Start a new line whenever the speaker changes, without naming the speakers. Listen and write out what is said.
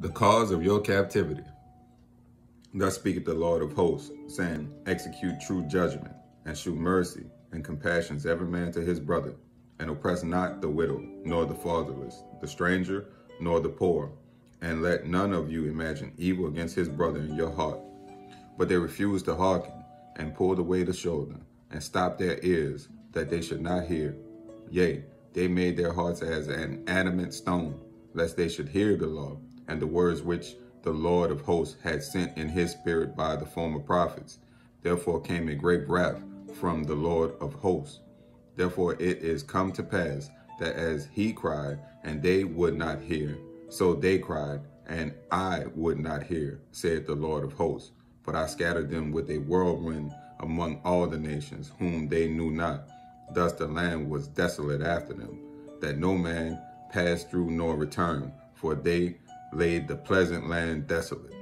the cause of your captivity. Thus speaketh the Lord of hosts, saying, Execute true judgment, and shew mercy and compassions every man to his brother, and oppress not the widow, nor the fatherless, the stranger, nor the poor, and let none of you imagine evil against his brother in your heart. But they refused to hearken, and pulled away the shoulder, and stopped their ears, that they should not hear. Yea, they made their hearts as an adamant stone, lest they should hear the law and the words which the Lord of hosts had sent in his spirit by the former prophets. Therefore came a great wrath from the Lord of hosts. Therefore it is come to pass that as he cried, and they would not hear, so they cried, and I would not hear, said the Lord of hosts. But I scattered them with a whirlwind among all the nations, whom they knew not. Thus the land was desolate after them, that no man passed through nor returned, for they laid the pleasant land desolate.